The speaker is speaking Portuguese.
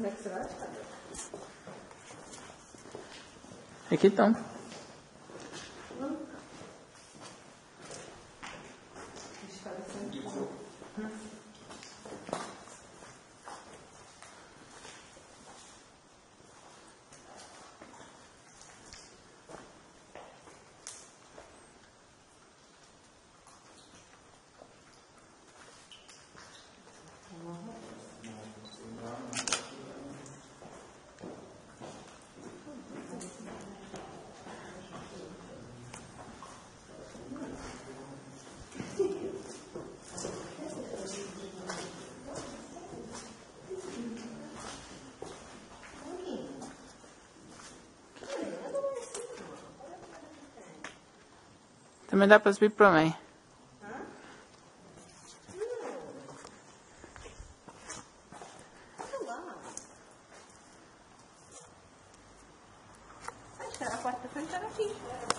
Onde é que você vai? Aqui estão. Hum. Também dá para subir para mim. A porta da frente era.